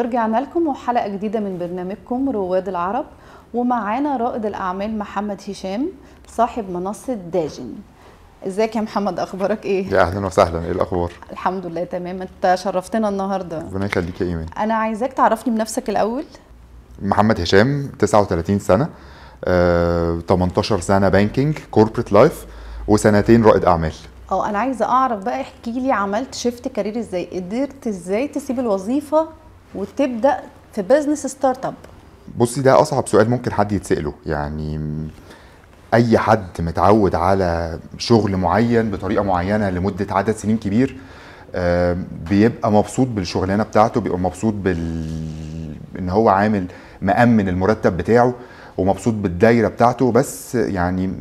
ورجعنا لكم وحلقة جديدة من برنامجكم رواد العرب ومعانا رائد الأعمال محمد هشام صاحب منصة داجن. إزيك يا محمد؟ أخبارك إيه؟ يا أهلا وسهلا. إيه الأخبار؟ الحمد لله تمام. أنت شرفتنا النهارده. ربنا يخليك يا إيمان. أنا عايزاك تعرفني بنفسك الأول. محمد هشام 39 سنة آه، 18 سنة banking corporate life وسنتين رائد أعمال. آه أنا عايزة أعرف بقى احكي لي عملت shift career إزاي؟ قدرت إزاي تسيب الوظيفة وتبدأ في business startup بصي ده أصعب سؤال ممكن حد يتسأله. يعني أي حد متعود على شغل معين بطريقة معينة لمدة عدد سنين كبير آه، بيبقى مبسوط بالشغلانة بتاعته بيبقى مبسوط بال إن هو عامل مأمن المرتب بتاعه ومبسوط بالدايرة بتاعته. بس يعني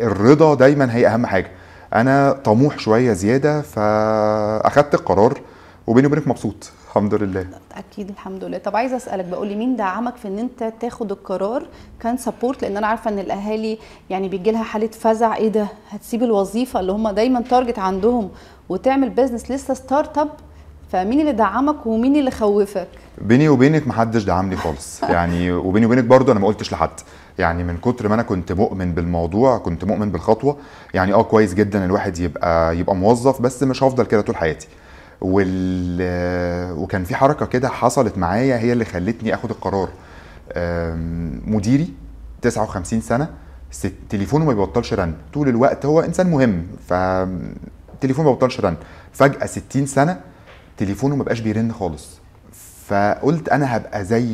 الرضا دايما هي أهم حاجة. أنا طموح شوية زيادة فأخدت القرار وبيني وبينك مبسوط. الحمد لله. أكيد الحمد لله. طب عايزة أسألك بقول لي مين دعمك في إن أنت تاخد القرار كان support لأن أنا عارفة إن الأهالي يعني بيجي لها حالة فزع. إيه ده؟ هتسيب الوظيفة اللي هم دايما target عندهم وتعمل business لسه startup فمين اللي دعمك ومين اللي خوفك؟ بيني وبينك محدش دعمني خالص. يعني وبيني وبينك برضو أنا ما قلتش لحد. يعني من كتر ما أنا كنت مؤمن بالموضوع كنت مؤمن بالخطوة يعني آه كويس جدا الواحد يبقى يبقى موظف بس مش هفضل كده طول حياتي. وال وكان في حركة كده حصلت معايا هي اللي خلتني آخد القرار. مديري 59 سنة تليفونه ما بيبطلش رن. طول الوقت هو إنسان مهم فتليفونه ما بيبطلش رن. فجأة 60 سنة تليفونه ما بقاش بيرن خالص. فقلت أنا هبقى زي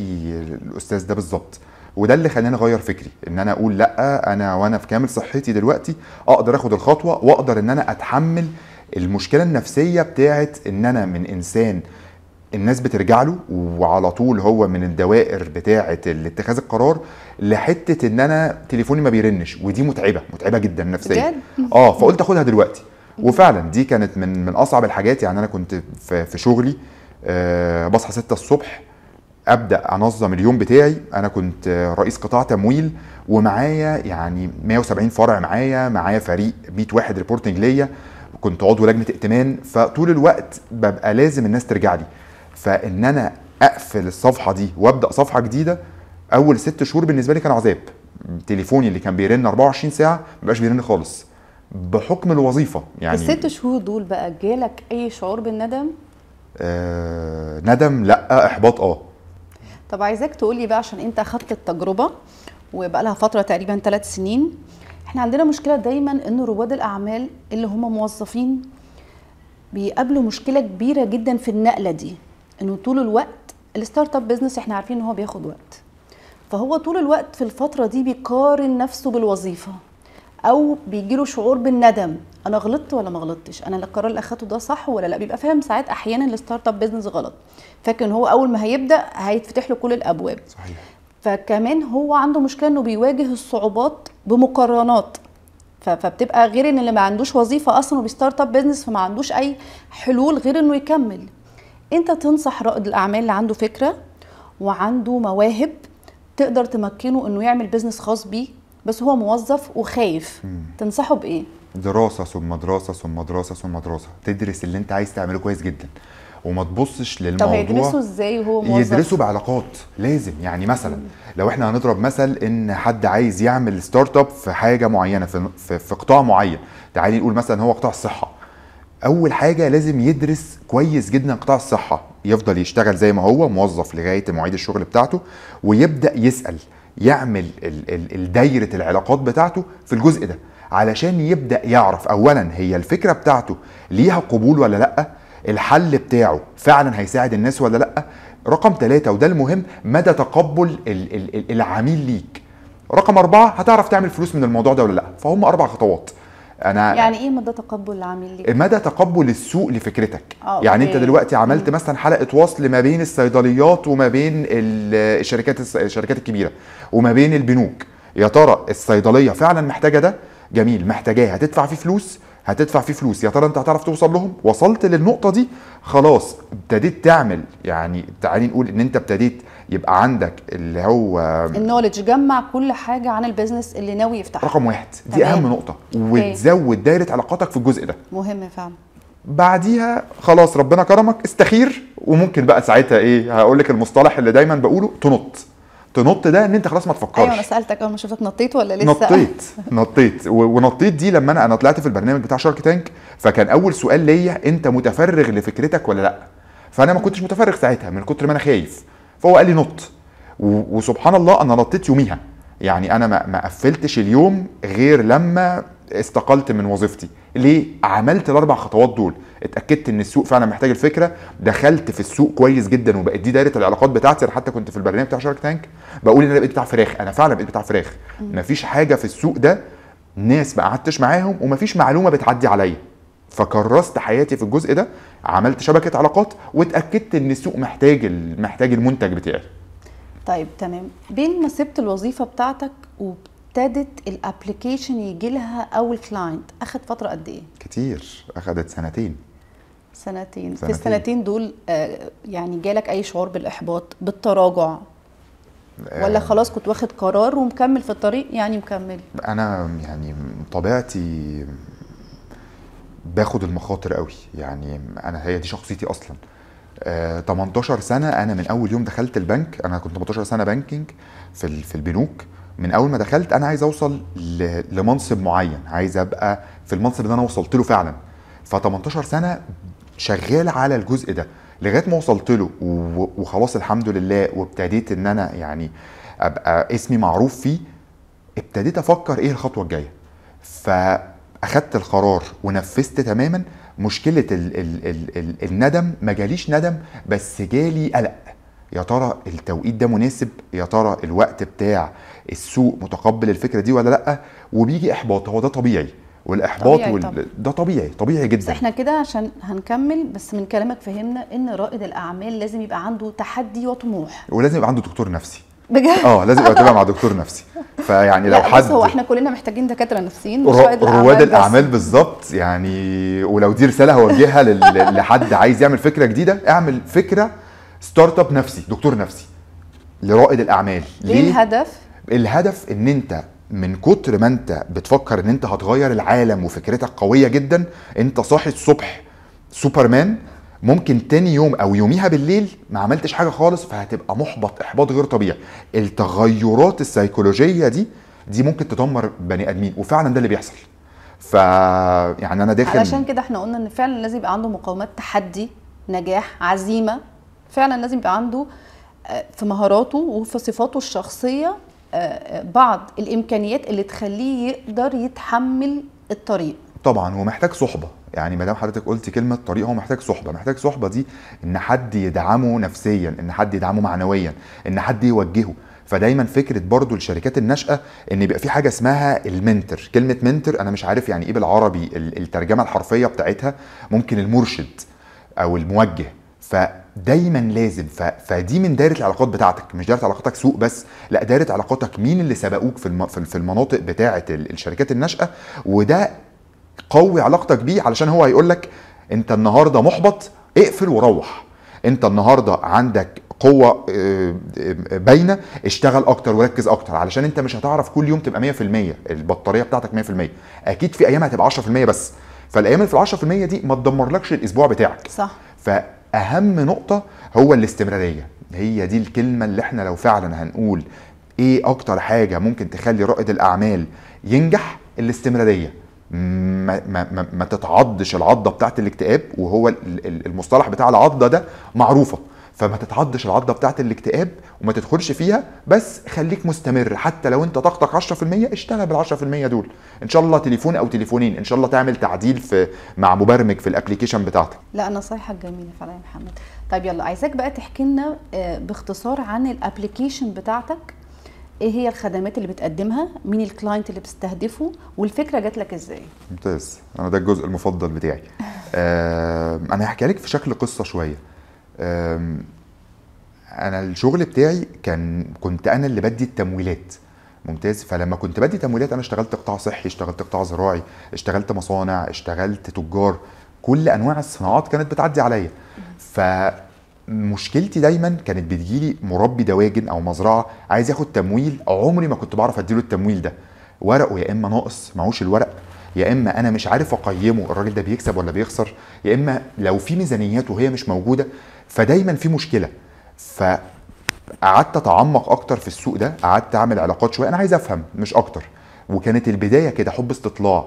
الأستاذ ده بالظبط. وده اللي خلاني أغير فكري إن أنا أقول لأ أنا وأنا في كامل صحتي دلوقتي أقدر آخد الخطوة وأقدر إن أنا أتحمل المشكلة النفسية بتاعت إن أنا من إنسان الناس بترجع له وعلى طول هو من الدوائر بتاعه اتخاذ القرار لحتة إن أنا تليفوني ما بيرنش ودي متعبة متعبة جدا نفسيا؟ آه فقلت آخدها دلوقتي. وفعلا دي كانت من من أصعب الحاجات يعني أنا كنت في, شغلي آه بصحى 6 الصبح أبدأ أنظم اليوم بتاعي. أنا كنت رئيس قطاع تمويل ومعايا يعني 170 فرع معايا معايا فريق 100 واحد reporting ليا. كنت عضو لجنة ائتمان فطول الوقت ببقى لازم الناس ترجع لي. فإن أنا أقفل الصفحة دي وأبدأ صفحة جديدة أول ست شهور بالنسبة لي كان عذاب. تليفوني اللي كان بيرن 24 ساعة مبقاش بيرن خالص. بحكم الوظيفة يعني الست شهور دول بقى جالك أي شعور بالندم؟ آه ندم؟ لأ إحباط آه. طب عايزاك تقولي بقى عشان أنت أخدت التجربة وبقى لها فترة تقريبا ثلاث سنين إحنا عندنا مشكلة دايما إن رواد الأعمال اللي هم موظفين بيقابلوا مشكلة كبيرة جدا في النقلة دي إنه طول الوقت ال startup business إحنا عارفين إن هو بياخد وقت. فهو طول الوقت في الفترة دي بيقارن نفسه بالوظيفة أو بيجيله شعور بالندم أنا غلطت ولا ما غلطتش؟ أنا القرار اللي أخدته ده صح ولا لأ؟ بيبقى فاهم ساعات أحيانا ال startup business غلط. فاكر إن هو أول ما هيبدأ هيتفتح له كل الأبواب. صحيح. فكمان هو عنده مشكلة إنه بيواجه الصعوبات بمقارنات. فبتبقى غير إن اللي ما عندوش وظيفة أصلا وبي startup business فما عندوش أي حلول غير إنه يكمل. أنت تنصح رائد الأعمال اللي عنده فكرة وعنده مواهب تقدر تمكنه إنه يعمل business خاص بيه بس هو موظف وخايف. تنصحه بإيه؟ دراسة ثم دراسة ثم دراسة ثم دراسة. تدرس اللي أنت عايز تعمله كويس جدا. وما تبصش طب للموضوع هيدرسوا إزاي وهو موظف؟ يدرسوا بعلاقات لازم. يعني مثلا لو إحنا هنضرب مثل إن حد عايز يعمل startup في حاجة معينة في, في, في قطاع معين. تعالي نقول مثلا هو قطاع الصحة. أول حاجة لازم يدرس كويس جدا قطاع الصحة. يفضل يشتغل زي ما هو موظف لغاية مواعيد الشغل بتاعته ويبدأ يسأل يعمل ال- ال- ال- دايرة العلاقات بتاعته في الجزء ده علشان يبدأ يعرف اولا هي الفكرة بتاعته ليها قبول ولا لأ. الحل بتاعه فعلا هيساعد الناس ولا لأ؟ رقم ثلاثة وده المهم مدى تقبل ال- ال- ال- العميل ليك. رقم أربعة هتعرف تعمل فلوس من الموضوع ده ولا لأ؟ فهم أربع خطوات. أنا يعني إيه مدى تقبل العميل ليك؟ مدى تقبل السوق لفكرتك. آه، يعني أوكي. أنت دلوقتي عملت مثلا حلقة وصل ما بين الصيدليات وما بين ال- الشركات الشركات الكبيرة وما بين البنوك. يا ترى الصيدلية فعلا محتاجة ده؟ جميل محتاجاه هتدفع فيه فلوس؟ هتدفع فيه فلوس. يا ترى انت هتعرف توصل لهم؟ وصلت للنقطة دي. خلاص ابتديت تعمل. يعني تعالي نقول إن أنت ابتديت يبقى عندك اللي هو النولج جمع كل حاجة عن البيزنس اللي ناوي يفتحه رقم واحد. دي تمام. أهم نقطة. وتزود دايرة علاقاتك في الجزء ده. مهم فعلا. بعديها خلاص ربنا كرمك استخير. وممكن بقى ساعتها إيه هقول لك المصطلح اللي دايما بقوله تنط. تنط ده إن أنت خلاص ما تفكرش. أيوه أنا سألتك أول ما شفتك نطيت ولا لسه؟ نطيت نطيت. ونطيت دي لما أنا أنا طلعت في البرنامج بتاع شارك تانك فكان أول سؤال ليا أنت متفرغ لفكرتك ولا لأ؟ فأنا ما كنتش متفرغ ساعتها من كتر ما أنا خايف. فهو قال لي نط. وسبحان الله أنا نطيت يوميها. يعني أنا ما قفلتش اليوم غير لما استقلت من وظيفتي. ليه؟ عملت الأربع خطوات دول. اتأكدت إن السوق فعلا محتاج الفكرة دخلت في السوق كويس جدا وبقت دي دايرة العلاقات بتاعتي. أنا حتى كنت في البرنامج بتاع شارك تانك بقول إن أنا بقيت بتاع فراخ. أنا فعلا بقيت بتاع فراخ. مفيش حاجة في السوق ده ناس ما قعدتش معاهم ومفيش معلومة بتعدي عليا. فكرست حياتي في الجزء ده عملت شبكة علاقات واتأكدت إن السوق محتاج محتاج المنتج بتاعي. طيب تمام. بين ما سبت الوظيفة بتاعتك وابتدت ال application يجي لها أول client أخد فترة قد إيه؟ كتير. أخدت سنتين. سنتين. في سنتين. السنتين دول آه، يعني جالك أي شعور بالإحباط بالتراجع؟ ولا خلاص كنت واخد قرار ومكمل في الطريق؟ يعني مكمل. أنا يعني طبيعتي باخد المخاطر قوي. يعني أنا هي دي شخصيتي أصلا. آه 18 سنة أنا من أول يوم دخلت البنك أنا كنت 18 سنة بانكينج في في البنوك. من أول ما دخلت أنا عايز أوصل لمنصب معين. عايز أبقى في المنصب اللي أنا وصلت له فعلا. ف 18 سنة شغال على الجزء ده. لغاية ما وصلت له وخلاص الحمد لله وابتديت إن أنا يعني أبقى اسمي معروف فيه ابتديت أفكر إيه الخطوة الجاية. فأخدت القرار ونفذت تماما. مشكلة ال ال ال ال الندم ما جاليش ندم بس جالي قلق. يا ترى التوقيت ده مناسب؟ يا ترى الوقت بتاع السوق متقبل الفكرة دي ولا لأ؟ وبيجي إحباط. هو ده طبيعي. والإحباط طبيعي وال... طبعا. ده طبيعي طبيعي بس جدا. إحنا كده عشان هنكمل بس من كلامك فهمنا إن رائد الأعمال لازم يبقى عنده تحدي وطموح. ولازم يبقى عنده دكتور نفسي. بجد؟ آه لازم يبقى تبقى مع دكتور نفسي. فيعني لو حد هو إحنا كلنا محتاجين دكاترة نفسيين مش رواد بس. الأعمال بالظبط. يعني ولو دي رسالة هوجهها لل- لحد عايز يعمل فكرة جديدة اعمل فكرة startup نفسي دكتور نفسي لرائد الأعمال. إيه الهدف؟ الهدف إن أنت من كتر ما انت بتفكر ان انت هتغير العالم وفكرتك قوية جدا انت صاحي الصبح سوبرمان ممكن تاني يوم أو يوميها بالليل ما عملتش حاجة خالص فهتبقى محبط احباط غير طبيعي. التغيرات السيكولوجية دي دي ممكن تدمر بني آدمين وفعلا ده اللي بيحصل. ف يعني أنا داخل علشان كده إحنا قلنا إن فعلا لازم يبقى عنده مقاومات تحدي نجاح عزيمة. فعلا لازم يبقى عنده آه، في مهاراته وفي صفاته الشخصية بعض الإمكانيات اللي تخليه يقدر يتحمل الطريق. طبعا ومحتاج صحبة. يعني ما دام حضرتك قلتي كلمة طريق هو محتاج صحبة محتاج صحبة دي إن حد يدعمه نفسيا إن حد يدعمه معنويا إن حد يوجهه. فدايما فكرة برضو الشركات الناشئة إن يبقى في حاجة اسمها المنتر. كلمة منتر أنا مش عارف يعني إيه بالعربي ال- الترجمة الحرفية بتاعتها ممكن المرشد أو الموجه. فدايما لازم. ف... فدي من دايرة العلاقات بتاعتك. مش دايرة علاقاتك سوق بس لا دايرة علاقاتك مين اللي سبقوك في الم... في المناطق بتاعة ال- الشركات الناشئة. وده قوي علاقتك بيه علشان هو هيقول لك انت النهارده محبط اقفل وروح. انت النهارده عندك قوة آه، آه، باينة اشتغل أكتر وركز أكتر. علشان انت مش هتعرف كل يوم تبقى 100% البطارية بتاعتك 100% أكيد في أيام هتبقى 10% بس. فالأيام اللي في ال 10% دي ما تدمرلكش الأسبوع بتاعك. صح. فاهم نقطة هو الاستمرارية. هي دي الكلمة اللي إحنا لو فعلا هنقول إيه أكتر حاجة ممكن تخلي رائد الأعمال ينجح؟ الاستمرارية. ما, ما, ما, تتعضش العضة بتاعت الاكتئاب وهو ال- ال- المصطلح بتاع العضة ده معروفة. فما تتعضش العضة بتاعت الاكتئاب وما تدخلش فيها بس خليك مستمر. حتى لو انت طاقتك 10% اشتغل بال 10% دول. إن شاء الله تليفون أو تليفونين. إن شاء الله تعمل تعديل في مع مبرمج في ال application بتاعتك. لا نصايحك جميلة فعلا يا محمد. طيب يلا عايزاك بقى تحكي لنا آه، باختصار عن ال application بتاعتك. إيه هي الخدمات اللي بتقدمها؟ مين ال client اللي بتستهدفه؟ والفكرة جات لك إزاي؟ ممتاز. أنا ده الجزء المفضل بتاعي. آم، أنا هحكي لك في شكل قصة شوية. أنا الشغل بتاعي كان كنت أنا اللي بدي التمويلات. ممتاز؟ فلما كنت بدي تمويلات أنا اشتغلت قطاع صحي اشتغلت قطاع زراعي اشتغلت مصانع اشتغلت تجار. كل أنواع الصناعات كانت بتعدي عليا. فمشكلتي دايما كانت بتجيلي مربي دواجن أو مزرعة عايز ياخد تمويل عمري ما كنت بعرف أديله التمويل ده. ورقه يا إما ناقص معهوش الورق. يا إما أنا مش عارف أقيمه الراجل ده بيكسب ولا بيخسر يا إما لو في ميزانيات وهي مش موجودة فدايما في مشكلة. فقعدت أتعمق أكتر في السوق ده قعدت أعمل علاقات شوية. أنا عايز أفهم مش أكتر. وكانت البداية كده حب استطلاع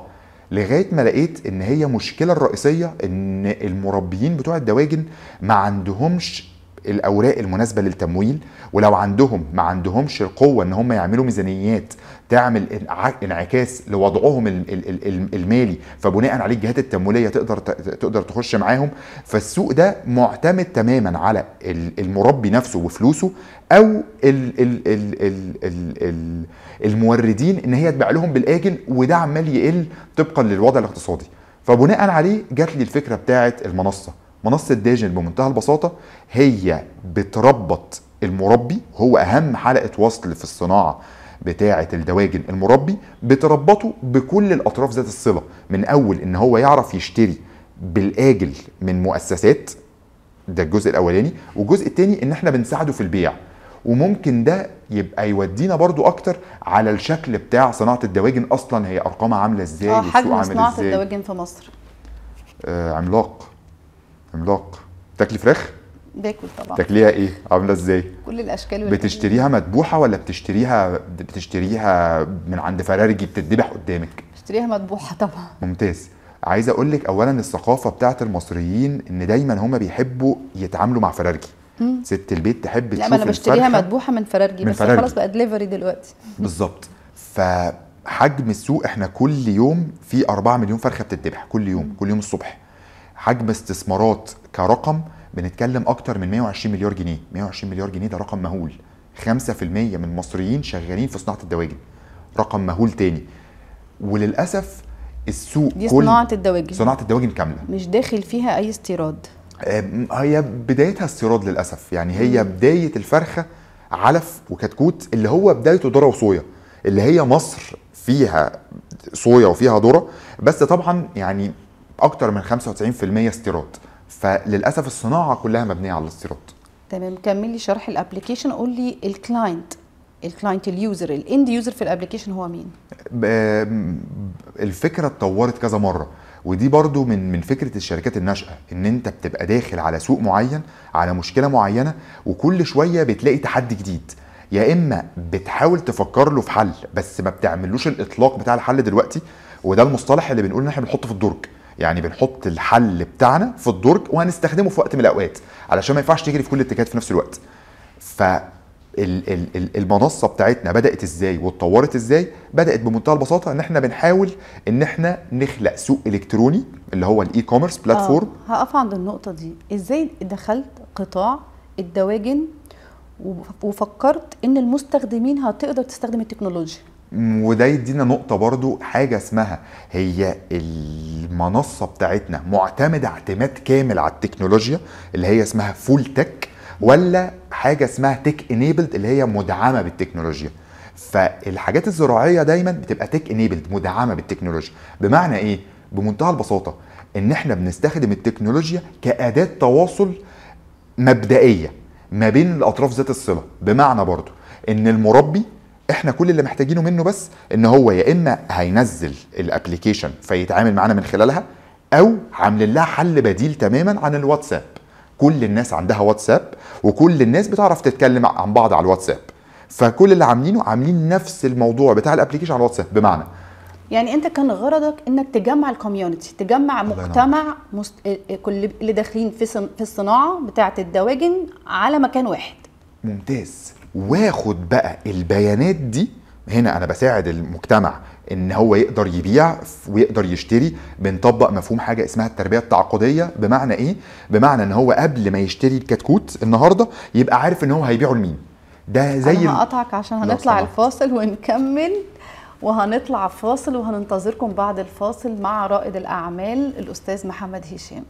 لغاية ما لقيت إن هي مشكلة الرئيسية إن المربيين بتوع الدواجن ما عندهمش الأوراق المناسبة للتمويل ولو عندهم ما عندهمش القوة إن هم يعملوا ميزانيات تعمل انع- انعكاس لوضعهم ال- ال- ال- ال- المالي فبناء عليه الجهات التمويلية تقدر تقدر تخش معاهم. فالسوق ده معتمد تماما على ال- المربي نفسه وفلوسه أو ال ال ال ال ال ال الموردين إن هي تبيع لهم بالآجل وده عمال يقل طبقا للوضع الاقتصادي. فبناء عليه جات لي الفكرة بتاعه المنصة. منصة داجن بمنتهى البساطة هي بتربط المربي هو أهم حلقة وصل في الصناعة بتاعة الدواجن المربي بتربطه بكل الأطراف ذات الصلة. من أول إن هو يعرف يشتري بالآجل من مؤسسات ده الجزء الأولاني. والجزء الثاني إن إحنا بنساعده في البيع. وممكن ده يبقى يودينا برضو أكتر على الشكل بتاع صناعة الدواجن أصلا هي أرقامها عاملة إزاي آه حجم صناعة الدواجن في مصر. آه عملاق. عملاق تاكلي فراخ؟ باكل طبعا. تاكليها إيه؟ عاملة إزاي؟ كل الأشكال والألوان. بتشتريها مذبوحة ولا بتشتريها بتشتريها من عند فرارجي بتتذبح قدامك؟ بشتريها مذبوحة طبعا. ممتاز. عايز أقول لك اولا الثقافة بتاعت المصريين إن دايما هما بيحبوا يتعاملوا مع فرارجي. ست البيت تحب لا تشوف ما أنا بشتريها مذبوحة من فرارجي من بس فرارجي. خلاص بقى دليفري دلوقتي. بالظبط. فحجم السوق إحنا كل يوم في 4 مليون فرخة بتتذبح كل يوم كل يوم الصبح. حجم استثمارات كرقم بنتكلم أكتر من 120 مليار جنيه. 120 مليار جنيه ده رقم مهول. 5% من المصريين شغالين في صناعة الدواجن. رقم مهول تاني. وللأسف السوق دي كل صناعة الدواجن. صناعة الدواجن كاملة. مش داخل فيها أي استيراد. هي بدايتها استيراد للأسف. يعني هي بداية الفرخة علف وكتكوت اللي هو بدايته ذرة وصويا اللي هي مصر فيها صويا وفيها ذرة. بس طبعا يعني أكتر من 95% استيراد. فللأسف الصناعة كلها مبنية على الاستيراد. تمام كمل لي شرح ال application قول لي الكلاينت الكلاينت اليوزر الاند يوزر في الأبلكيشن هو مين؟ الفكرة اتطورت كذا مرة ودي برضو من من فكرة الشركات الناشئة إن أنت بتبقى داخل على سوق معين على مشكلة معينة وكل شوية بتلاقي تحدي جديد. يا إما بتحاول تفكر له في حل بس ما بتعملوش الإطلاق بتاع الحل دلوقتي وده المصطلح اللي بنقول إن إحنا بنحطه في الدرج. يعني بنحط الحل بتاعنا في الدرج وهنستخدمه في وقت من الأوقات علشان ما ينفعش تجري في كل الاتجاهات في نفس الوقت. ف ال- ال- ال- المنصة بتاعتنا بدأت إزاي واتطورت إزاي؟ بدأت بمنتهى البساطة إن إحنا بنحاول إن إحنا نخلق سوق إلكتروني اللي هو ال e-commerce platform هقف عند النقطة دي. إزاي دخلت قطاع الدواجن وف- وفكرت إن المستخدمين هتقدر تستخدم التكنولوجيا؟ وده يدينا نقطة برضو حاجة اسمها هي المنصة بتاعتنا معتمدة اعتماد كامل على التكنولوجيا اللي هي اسمها full tech ولا حاجة اسمها tech enabled اللي هي مدعمة بالتكنولوجيا. فالحاجات الزراعية دايما بتبقى tech enabled مدعمة بالتكنولوجيا. بمعنى إيه؟ بمنتهى البساطة إن إحنا بنستخدم التكنولوجيا كأداة تواصل مبدئية ما بين الأطراف ذات الصلة. بمعنى برضو إن المربي إحنا كل اللي محتاجينه منه بس إن هو يا إما هينزل ال application فيتعامل معانا من خلالها أو عاملين لها حل بديل تماما عن الواتساب كل الناس عندها واتساب وكل الناس بتعرف تتكلم عن بعض على الواتساب فكل اللي عاملينه عاملين نفس الموضوع بتاع ال application على الواتساب بمعنى يعني أنت كان غرضك إنك تجمع الكوميونتي تجمع. مجتمع مست... كل اللي داخلين في. في الصناعة بتاعة الدواجن على مكان واحد ممتاز واخد بقى البيانات دي. هنا أنا بساعد المجتمع إن هو يقدر يبيع ويقدر يشتري بنطبق مفهوم حاجة اسمها التربية التعاقدية. بمعنى إيه؟ بمعنى إن هو قبل ما يشتري الكتكوت النهارده يبقى عارف إن هو هيبيعه لمين. ده زي أنا هقطعك عشان هنطلع. الفاصل ونكمل وهنطلع فاصل وهننتظركم بعد الفاصل مع رائد الأعمال الأستاذ محمد هشام.